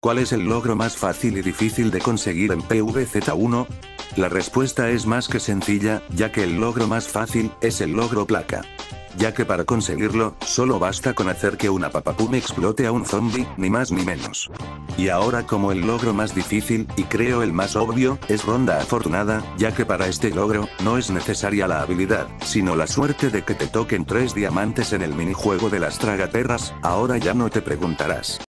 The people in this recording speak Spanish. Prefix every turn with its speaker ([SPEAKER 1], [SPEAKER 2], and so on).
[SPEAKER 1] ¿Cuál es el logro más fácil y difícil de conseguir en PVZ1? La respuesta es más que sencilla, ya que el logro más fácil, es el logro placa. Ya que para conseguirlo, solo basta con hacer que una papapum explote a un zombie, ni más ni menos. Y ahora como el logro más difícil, y creo el más obvio, es ronda afortunada, ya que para este logro, no es necesaria la habilidad, sino la suerte de que te toquen tres diamantes en el minijuego de las tragaperras, ahora ya no te preguntarás.